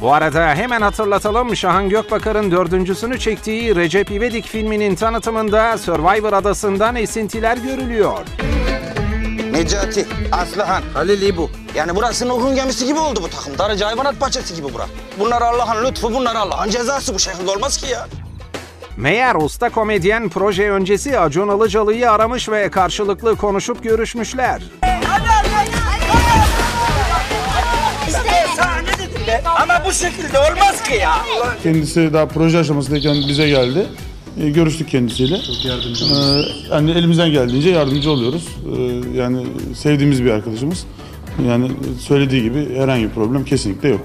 Bu arada hemen hatırlatalım Şahan Gökbakar'ın dördüncüsünü çektiği Recep İvedik filminin tanıtımında Survivor adasından esintiler görülüyor. Necati, Aslıhan, Halil İbu. Yani burası Nuh'un gemisi gibi oldu bu takım. Darıca hayvanat bahçesi gibi bura. Bunlar Allah'ın lütfu, bunlar Allah'ın cezası. Bu şekilde olmaz ki ya. Meğer usta komedyen proje öncesi Acun Ilıcalı'yı aramış ve karşılıklı konuşup görüşmüşler. Bu şekilde olmaz ki ya. Kendisi daha proje aşamasındayken bize geldi. E, görüştük kendisiyle. Çok yardımcı yani elimizden geldiğince yardımcı oluyoruz. E, yani sevdiğimiz bir arkadaşımız. Yani söylediği gibi herhangi bir problem kesinlikle yok.